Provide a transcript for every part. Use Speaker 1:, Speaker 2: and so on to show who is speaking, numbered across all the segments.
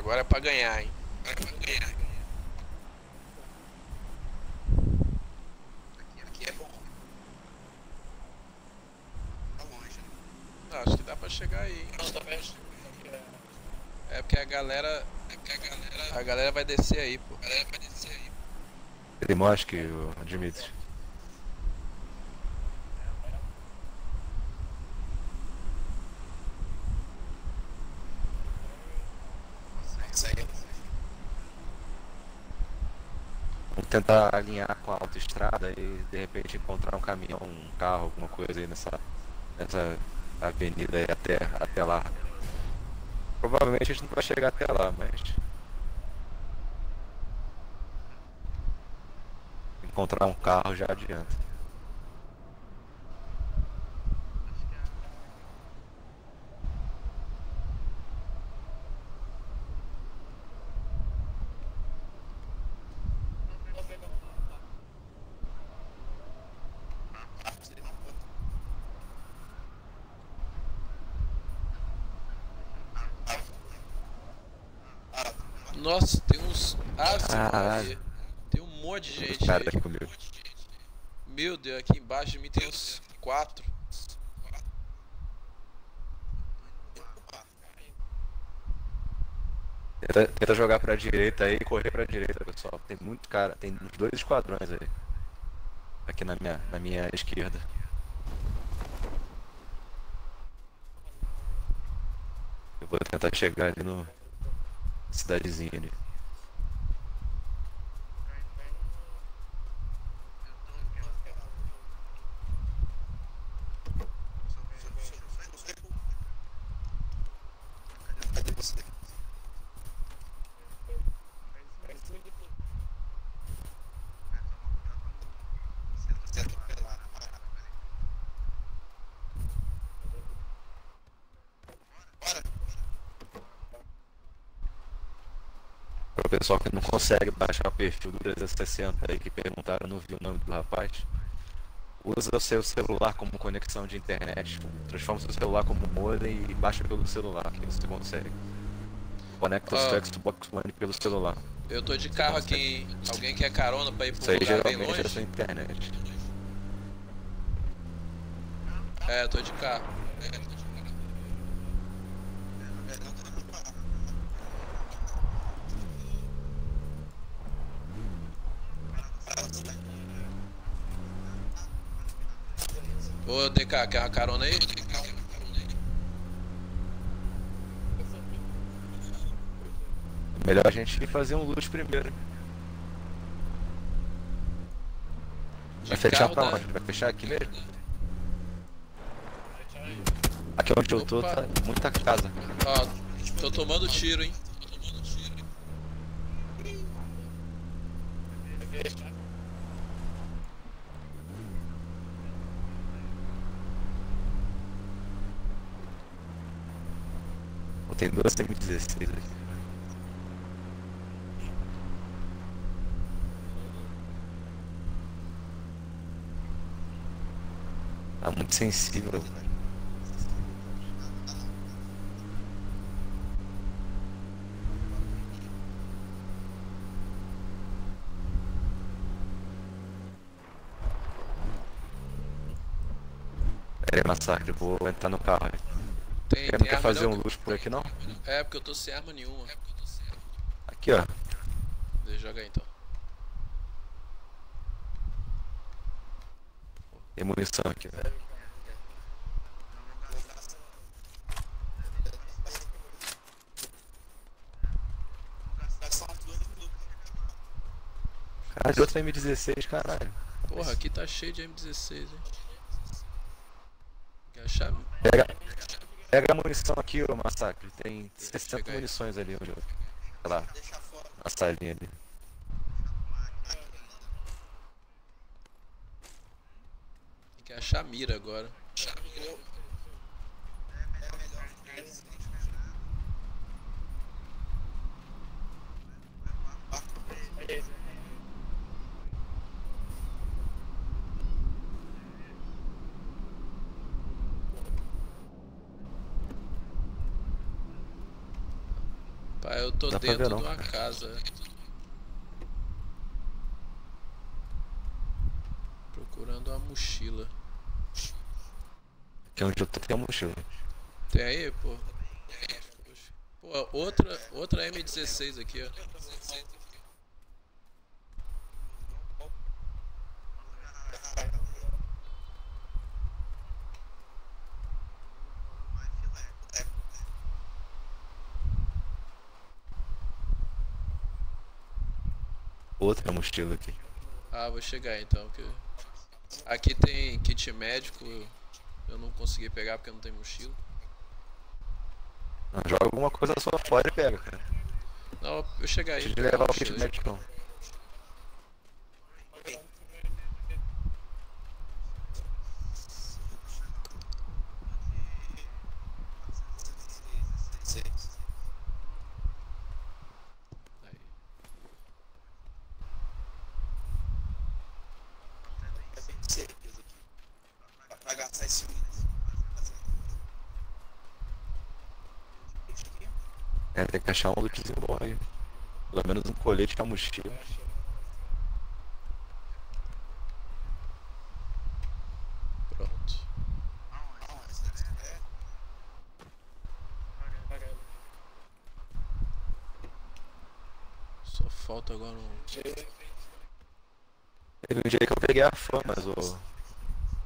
Speaker 1: Agora é pra ganhar, hein? Agora é pra ganhar. Aqui, aqui é bom. Tá longe, né? Ah, acho que dá pra chegar aí. Não, tá perto. É porque a galera. É porque a galera. A galera vai descer aí, pô. A galera vai descer aí.
Speaker 2: Primoski, o Dimitri.
Speaker 1: Segue.
Speaker 2: Vamos tentar alinhar com a autoestrada e de repente encontrar um caminhão, um carro, alguma coisa aí nessa, nessa avenida aí até, até lá. Provavelmente a gente não vai chegar até lá, mas. Encontrar um carro já adianta.
Speaker 1: Nossa, tem uns. Ah. Tem um monte de gente
Speaker 2: caras
Speaker 1: aí.
Speaker 2: comigo.
Speaker 1: Meu Deus, aqui embaixo de mim tem uns quatro.
Speaker 2: Tenta, tenta jogar pra direita aí e correr pra direita, pessoal. Tem muito cara, tem uns dois esquadrões aí. Aqui na minha, na minha esquerda. Eu vou tentar chegar ali no cidadezinha o pessoal que não consegue baixar o perfil do 360 aí que perguntaram, não viu o nome do rapaz. Usa o seu celular como conexão de internet. Transforma o seu celular como modem e baixa pelo celular, que você consegue. Conecta o
Speaker 1: Ah.
Speaker 2: seu Xbox One pelo celular.
Speaker 1: Eu tô de carro aqui? Alguém quer carona pra ir pro
Speaker 2: Isso aí
Speaker 1: lugar bem
Speaker 2: geralmente é a
Speaker 1: longe?
Speaker 2: sua internet.
Speaker 1: É, eu tô de carro. Ô DK, quer uma carona aí?
Speaker 2: Melhor a gente ir fazer um loot primeiro.
Speaker 1: De
Speaker 2: Vai fechar pra onde? Vai fechar aqui mesmo? Aqui onde eu tô
Speaker 1: Opa.
Speaker 2: tá muita casa.
Speaker 1: Ó, tô tomando tiro, hein?
Speaker 2: Pô, Tem duas M16 aqui. Tá muito sensível. Pera aí, massacre, vou entrar no carro.
Speaker 1: Tem,
Speaker 2: Quer,
Speaker 1: tem
Speaker 2: quer
Speaker 1: arma
Speaker 2: fazer
Speaker 1: não?
Speaker 2: um luxo por aqui não?
Speaker 1: É, porque eu tô sem arma nenhuma.
Speaker 2: Aqui ó.
Speaker 1: Deixa eu jogar então.
Speaker 2: Tem munição aqui, velho. Caralho, de outra M16, caralho.
Speaker 1: Porra, aqui tá cheio de M16, hein? Achar?
Speaker 2: Pega, Pega a munição aqui, ô massacre. Tem 60 munições ali, ô Júlio. Olha lá. Na salinha ali.
Speaker 1: Tem que achar a mira agora. É, é Beleza. Eu tô
Speaker 2: Dá ver
Speaker 1: dentro
Speaker 2: não,
Speaker 1: de uma casa. Procurando uma mochila.
Speaker 2: Aqui onde eu tô tem uma mochila.
Speaker 1: Tem aí, pô? Pô, outra, outra M16 aqui, ó.
Speaker 2: Outra mochila aqui.
Speaker 1: Ah, vou chegar então. Que... Aqui tem kit médico. Eu não consegui pegar porque não tem mochila.
Speaker 2: Não, joga alguma coisa só fora e pega, cara.
Speaker 1: Não, eu chegar aí.
Speaker 2: Deixa
Speaker 1: a
Speaker 2: levar o kit médico não.
Speaker 1: Aí.
Speaker 3: Vai gastar esse
Speaker 2: É, tem que achar um lootzinho bom aí. Pelo menos um colete e uma mochila.
Speaker 1: Pronto. Só falta agora um.
Speaker 2: Teve um dia que eu peguei a famas, ô,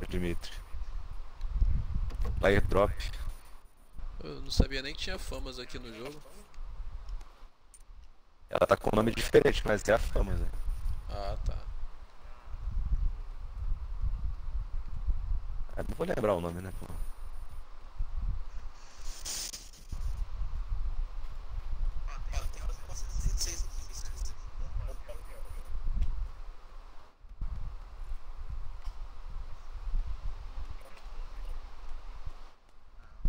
Speaker 2: ô Dimitri. No airdrop.
Speaker 1: Eu não sabia nem que tinha famas aqui no jogo.
Speaker 2: Ela tá com um nome diferente, mas é a famas, né?
Speaker 1: Ah, tá.
Speaker 2: Ah, não vou lembrar o nome, né? pô.
Speaker 3: tem hora que eu posso dizer seis aqui. se quiser.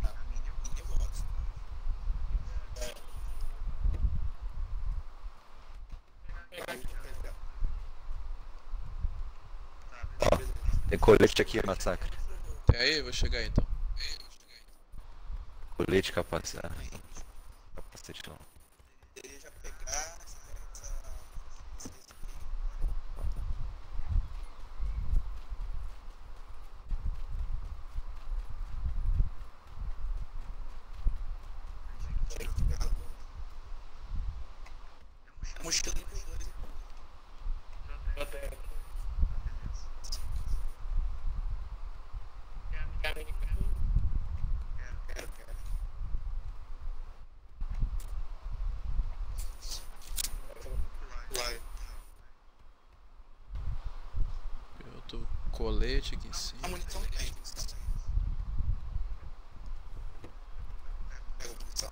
Speaker 3: A minha eu gosto.
Speaker 2: Ó, tem colete aqui, massacre.
Speaker 1: Tem aí? Vou chegar aí então.
Speaker 2: Colete capacete. Capacete não.
Speaker 3: Deseja pegar essa. essa- É mochila com os dois. Quero, quero. Vai.
Speaker 1: Eu tô colete aqui em
Speaker 3: A
Speaker 1: cima.
Speaker 3: munição tem. Pega a munição.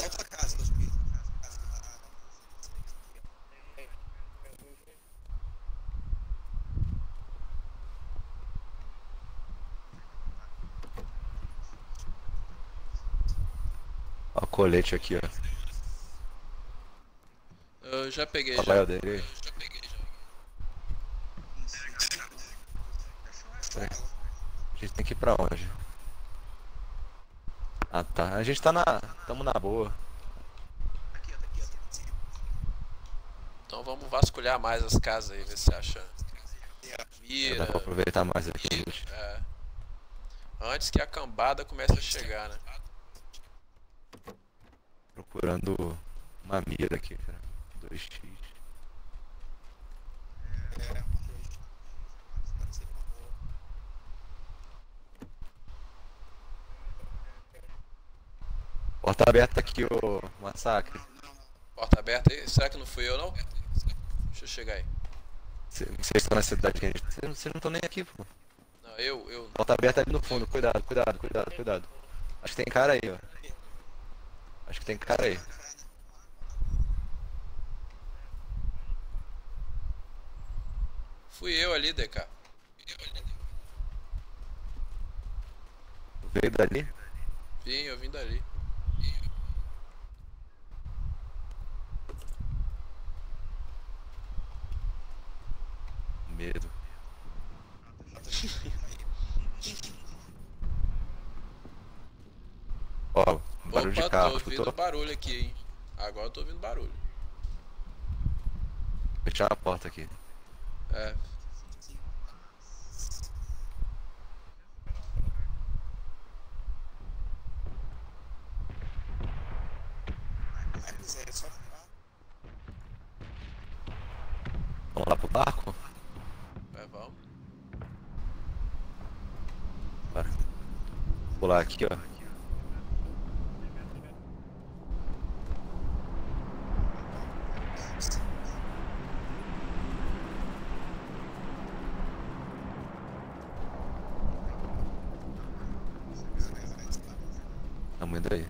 Speaker 3: É outra casa, dos pisos. Casa da-
Speaker 2: Ó, o colete aqui, ó.
Speaker 1: Eu já peguei
Speaker 2: Olha
Speaker 1: já.
Speaker 2: lá o dele.
Speaker 1: Já peguei já.
Speaker 2: A gente tem que ir pra onde? Ah tá, a gente tá na. Tamo na boa.
Speaker 3: Aqui, aqui, aqui.
Speaker 1: Então vamos vasculhar mais as casas aí, ver se acha
Speaker 2: É, Dá
Speaker 1: mira.
Speaker 2: pra aproveitar mais aqui loot.
Speaker 1: É. Antes que a cambada comece a chegar, né?
Speaker 2: Procurando uma mira aqui, cara. 2x.
Speaker 3: É, pode ser uma boa.
Speaker 2: Porta aberta aqui, ô massacre.
Speaker 1: Porta aberta aí. Será que não fui eu não? Deixa eu chegar aí.
Speaker 2: Cê- Vocês estão na cidade que a gente. Vocês não- vocês não estão nem aqui, pô.
Speaker 1: Não, eu, eu.
Speaker 2: Porta aberta ali no fundo, cuidado, cuidado, cuidado, cuidado. Acho que tem cara aí, ó. Acho que tem cara aí.
Speaker 1: Fui eu ali, DK.
Speaker 2: Veio dali?
Speaker 1: Vim, eu vim dali.
Speaker 2: Medo. Ó, Barulho
Speaker 1: Opa,
Speaker 2: de carro,
Speaker 1: tô ouvindo
Speaker 2: escutou?
Speaker 1: barulho aqui, hein? Agora eu tô ouvindo barulho.
Speaker 2: Fechar a porta aqui.
Speaker 1: É.
Speaker 2: Vamos lá pro barco?
Speaker 1: É, vamos.
Speaker 2: Bora. Pular aqui, ó. Tamo indo aí.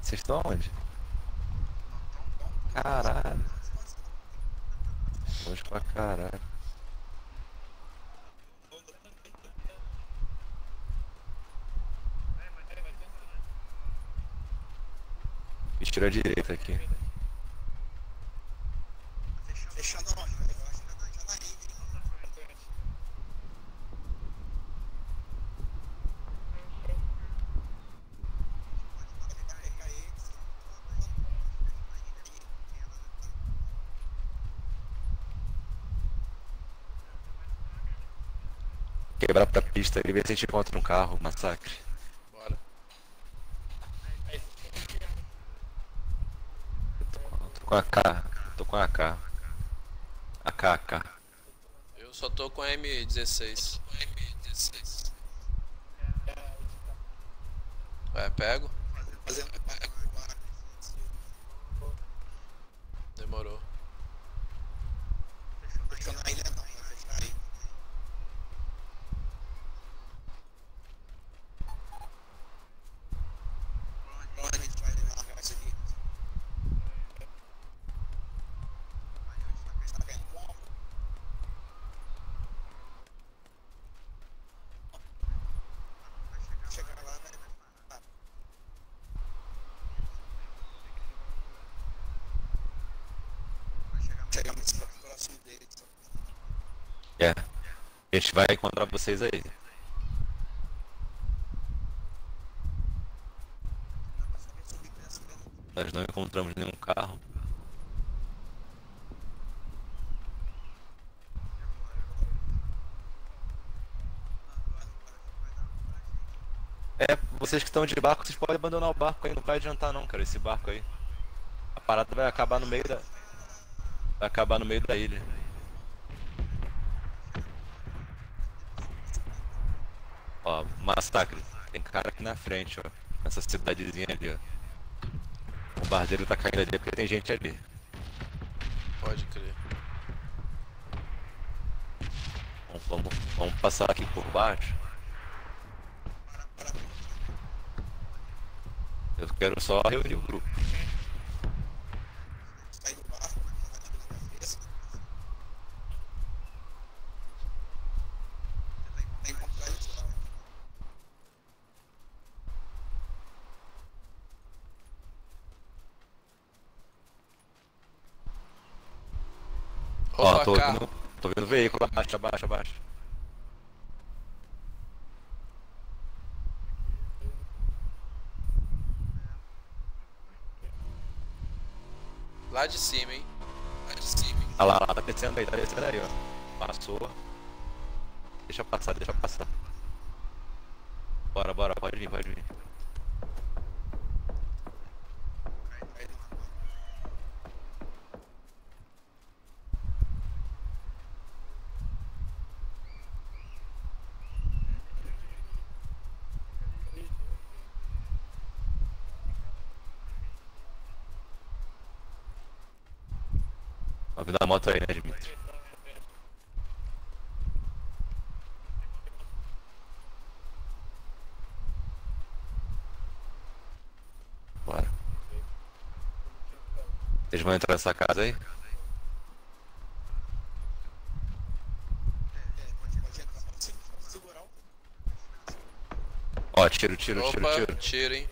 Speaker 2: Vocês estão onde? Caralho. Longe pra caralho. Tira a direita aqui.
Speaker 3: Fechando onde? Eu acho que tá já na rede.
Speaker 2: Quebrar pra pista e ver se a gente encontra um carro, massacre.
Speaker 1: Bora.
Speaker 2: Tô com a K. Tô com a K. A K, a K.
Speaker 1: Eu só tô com a M16. M16. É, pego.
Speaker 3: Fazendo
Speaker 1: Demorou.
Speaker 3: Fechando a ilha não, vai fechar aí. Pra onde a gente vai largar isso aqui? Tá vendo como? Chegar lá, vai. tá. Chegar muito próximo dele.
Speaker 2: É. A gente vai encontrar vocês aí. Nós não encontramos nenhum carro. É, vocês que estão de barco, vocês podem abandonar o barco aí, não vai adiantar não, cara, esse barco aí. A parada vai acabar no meio da. Vai acabar no meio da ilha. Ó, massacre. Tem cara aqui na frente, ó. Nessa cidadezinha ali, ó. O bardeiro tá caindo ali porque tem gente ali.
Speaker 1: Pode crer.
Speaker 2: Vamos, vamos, vamos passar aqui por baixo. Eu quero só reunir o grupo.
Speaker 3: Sai do barco, bate na cabeça. Tem que encontrar isso lá.
Speaker 2: Ó,
Speaker 1: Opa,
Speaker 2: tô vendo, tô vendo veículo, abaixa, abaixa, abaixa.
Speaker 1: Lá de cima, hein? Lá de cima, hein?
Speaker 2: Ah lá, lá, tá descendo aí, tá descendo aí, ó. Passou. Deixa passar, deixa passar. Bora, bora, pode vir, pode vir.
Speaker 3: Aí do lado.
Speaker 2: Ó, vindo a moto aí, né, Dimitri? Bora. Eles vão entrar nessa casa aí?
Speaker 3: É, pode, pode entrar. Se- Segurar o.
Speaker 2: Ó, tiro, tiro, tiro,
Speaker 1: Opa,
Speaker 2: tiro.
Speaker 1: tiro, hein?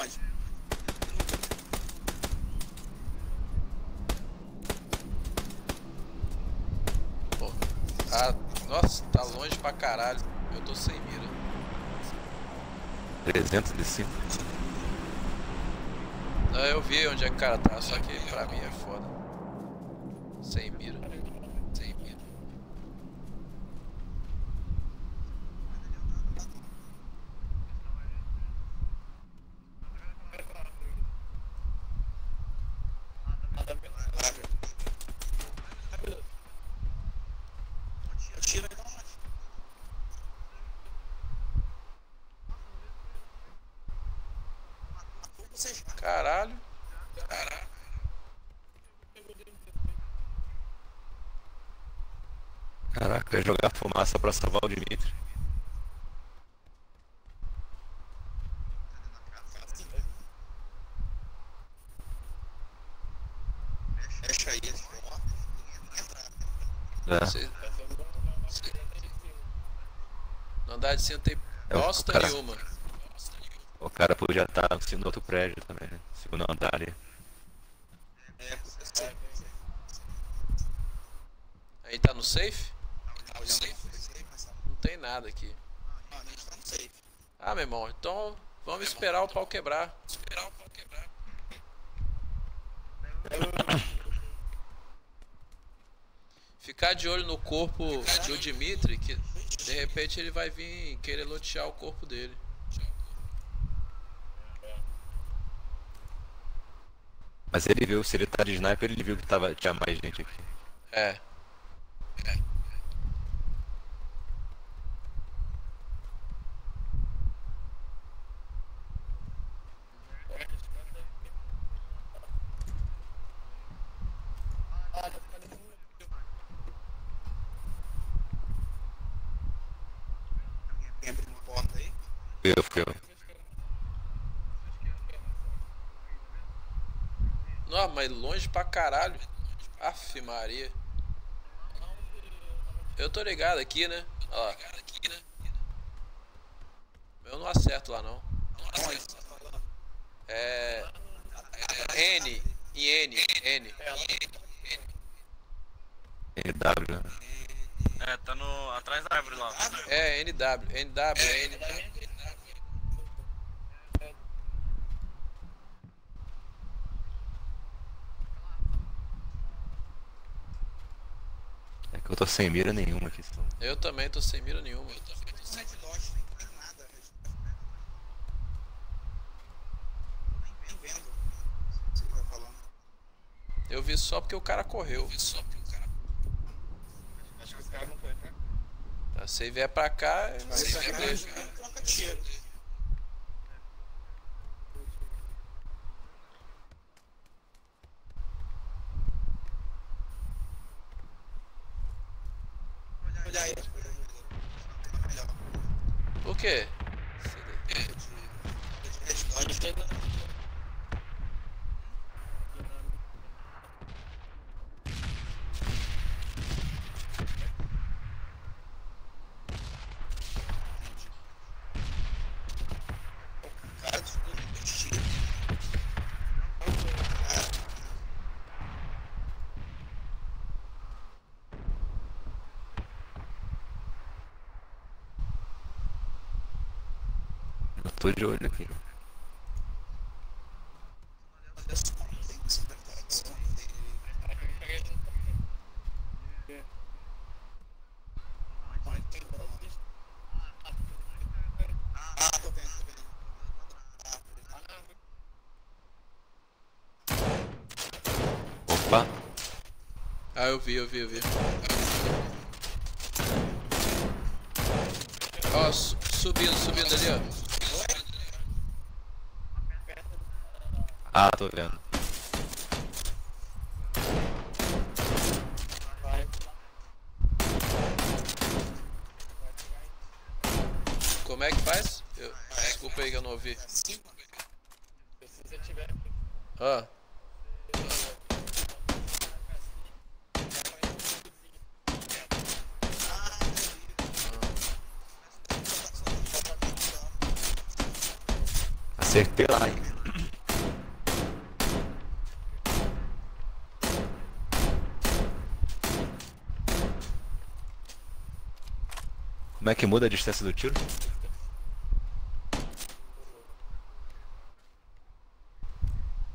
Speaker 3: Onde?
Speaker 1: Pra caralho. Eu tô sem mira.
Speaker 2: 305.
Speaker 1: Não, eu vi onde é que o cara tá, só que pra mim é foda. Sem mira. Sem mira.
Speaker 3: Tira então. Você já.
Speaker 1: Caralho. Caralho.
Speaker 2: Caraca, ia jogar fumaça pra salvar o Dimitri.
Speaker 3: Fecha aí.
Speaker 2: É.
Speaker 1: No andar de cima tem
Speaker 2: É, o
Speaker 1: bosta nenhuma.
Speaker 2: Cara podia estar assim no outro prédio também, né? Segundo andar ali.
Speaker 3: É, você
Speaker 1: Aí tá no safe?
Speaker 3: tá olhando safe, sabe?
Speaker 1: Não tem nada aqui.
Speaker 3: A gente tá no safe.
Speaker 1: Ah, meu irmão, então vamos esperar o pau quebrar. Esperar o pau quebrar. Ficar de olho no corpo do Dimitri, que de repente ele vai vir querer lotear o corpo dele.
Speaker 2: Mas ele viu, se ele tá de sniper, ele viu que tava, tinha mais gente aqui.
Speaker 1: É.
Speaker 3: Alguém abriu uma porta aí?
Speaker 2: Eu, fui eu.
Speaker 1: Não, mas longe pra caralho. Aff, Maria. Eu tô ligado aqui, né? Ó. Eu não acerto lá não. É. N. Em N. N.
Speaker 2: NW, né?
Speaker 4: É, tá no. atrás da árvore lá.
Speaker 1: É NW. NW, N.
Speaker 2: É que eu tô sem mira nenhuma aqui. Só.
Speaker 1: Eu também tô sem mira nenhuma.
Speaker 3: Não lote, nem tem nada. Nem vendo. o que Você tá falando.
Speaker 1: Eu vi só porque o cara correu.
Speaker 3: Só porque o cara.
Speaker 4: Acho que os caras não foi, né?
Speaker 1: Tá, Se vier pra cá, vai
Speaker 3: Você
Speaker 1: se
Speaker 3: tá
Speaker 1: fuder.
Speaker 3: grande, troca tiro. Olha aí. Melhor.
Speaker 1: Por quê?
Speaker 3: Red Dot. Cara, desculpa, tiro.
Speaker 2: Eu tô de olho aqui. Opa!
Speaker 1: Ah, eu vi, eu vi, eu vi. Ó, su- subindo, subindo ali, ó.
Speaker 2: Ah, tô vendo.
Speaker 1: Como é que faz? Eu- Desculpa aí que eu não ouvi.
Speaker 4: Se você tiver.
Speaker 1: Ó.
Speaker 2: Acertei lá, hein? Como é que muda a distância do tiro?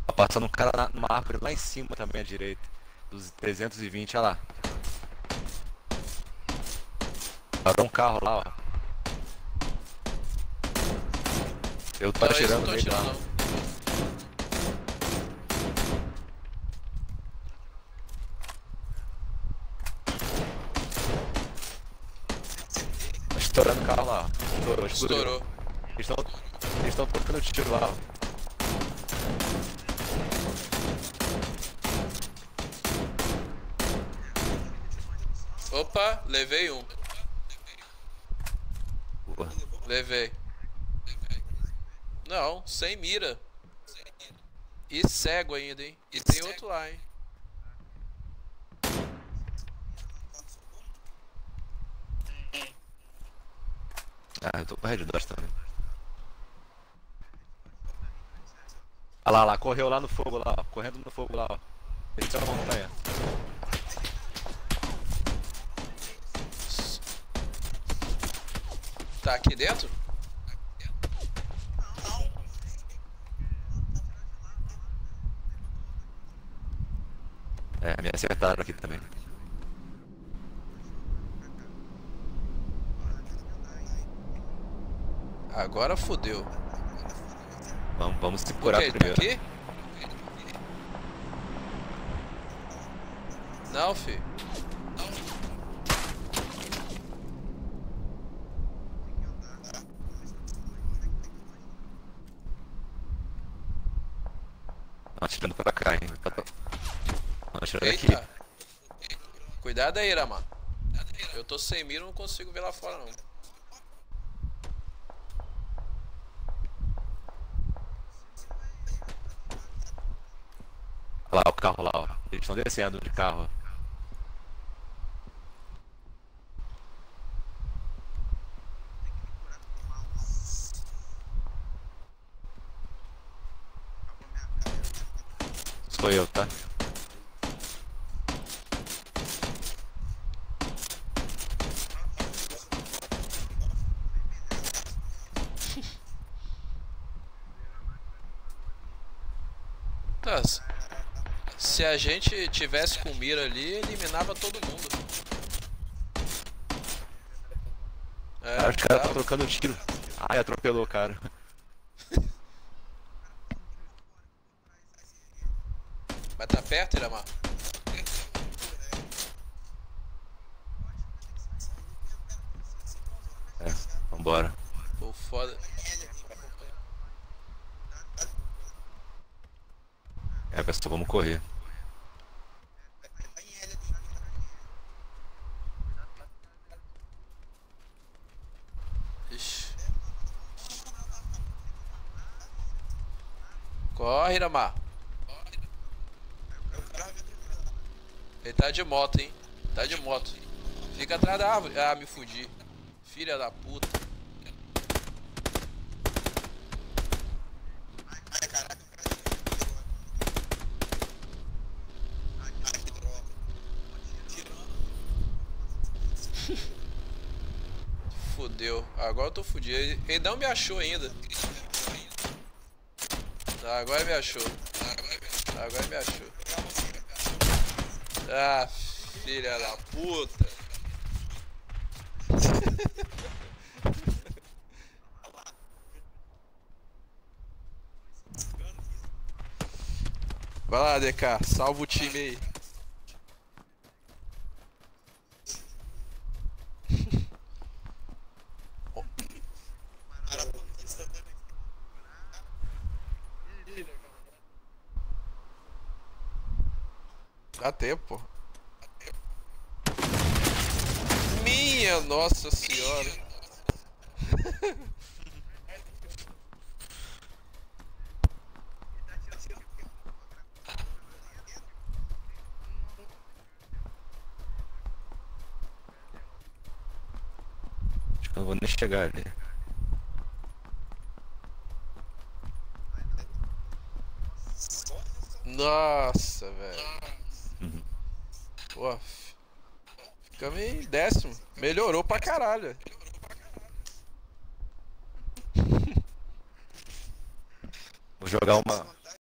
Speaker 2: Tá passando um cara na- numa árvore lá em cima também à direita. Dos 320, olha lá. Parou um carro lá, ó. Eu tô
Speaker 1: Não,
Speaker 2: atirando nele lá.
Speaker 1: não.
Speaker 2: Tá estourando o carro lá. Estourou, explodiu.
Speaker 1: Estourou.
Speaker 2: Eles estão tocando tiro lá, ó.
Speaker 1: Opa, levei um.
Speaker 2: Boa.
Speaker 1: Levei. Não, sem mira. E cego ainda, hein? E tem outro lá, hein?
Speaker 2: Ah, eu tô com Red Dot também. Olha lá, lá, correu lá no fogo lá, ó. Correndo no fogo lá, ó. Ele tá na montanha.
Speaker 1: Tá aqui dentro?
Speaker 2: É, me acertaram aqui também.
Speaker 1: Agora fodeu.
Speaker 2: Vamos, vamos se curar?
Speaker 1: Ele tá
Speaker 2: primeiro.
Speaker 1: aqui? Não, fi.
Speaker 2: Não, atirando pra cá, hein. Tá- tá- atirando aqui.
Speaker 1: Cuidado aí, Rama. Eu tô sem mira, não consigo ver lá fora, não.
Speaker 2: Olha lá, o carro lá, ó. Eles estão descendo de carro. Sou eu, tá?
Speaker 1: Tá, se- a gente tivesse com mira ali, eliminava todo mundo. É,
Speaker 2: Ah, os caras
Speaker 1: tá.
Speaker 2: estão trocando tiro. Ai, atropelou o cara.
Speaker 1: Perto, Iramar?
Speaker 2: É, vambora.
Speaker 1: Pô, foda.
Speaker 2: É, pessoal, vamos correr.
Speaker 1: Ixi. Corre, Iramar. Tá de moto, hein? Tá de moto. Fica atrás da árvore. Ah, me fudi. Filha da puta. Fudeu. Agora eu tô fudido. Ele, ele não me achou ainda. Tá, agora me achou. Agora me achou. Ah, filha da puta. Vai lá, DK, salva o time aí. Dá tempo. Minha nossa senhora.
Speaker 2: Acho que eu não vou nem chegar ali.
Speaker 1: Nossa, velho. Pô, ficamos em décimo. Melhorou pra caralho.
Speaker 2: Vou jogar uma.